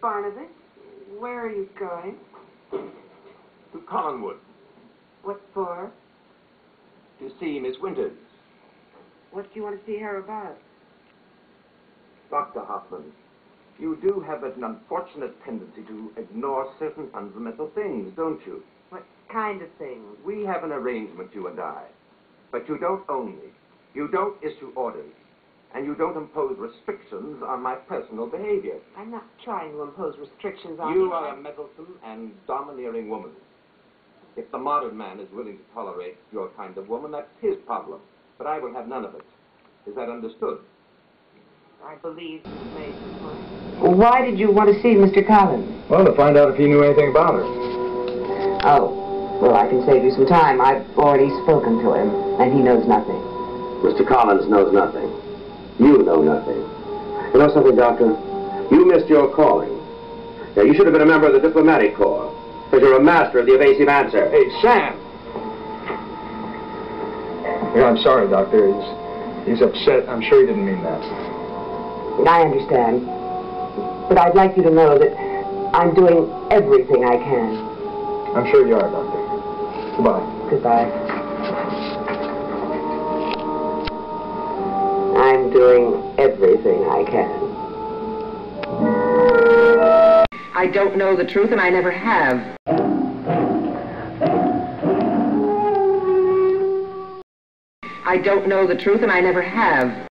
Barnabas. Where are you going? To Collinwood. What for? To see Miss Winters. What do you want to see her about? Dr. Hoffman, you do have an unfortunate tendency to ignore certain fundamental things, don't you? What kind of things? We have an arrangement, you and I. But you don't own me. You don't issue orders. And you don't impose restrictions on my personal behavior. I'm not trying to impose restrictions on You You are a meddlesome and domineering woman. If the modern man is willing to tolerate your kind of woman, that's his problem. But I will have none of it. Is that understood? I believe you made the point. Why did you want to see Mr. Collins? Well, to find out if he knew anything about her. Oh, well, I can save you some time. I've already spoken to him, and he knows nothing. Mr. Collins knows nothing. You know nothing. You know something, Doctor? You missed your calling. Yeah, you should have been a member of the diplomatic corps. Because you're a master of the evasive answer. Hey, Sam! Yeah, I'm sorry, Doctor. He's, he's upset. I'm sure he didn't mean that. I understand. But I'd like you to know that I'm doing everything I can. I'm sure you are, Doctor. Goodbye. Goodbye. I'm doing everything I can. I don't know the truth, and I never have. I don't know the truth, and I never have.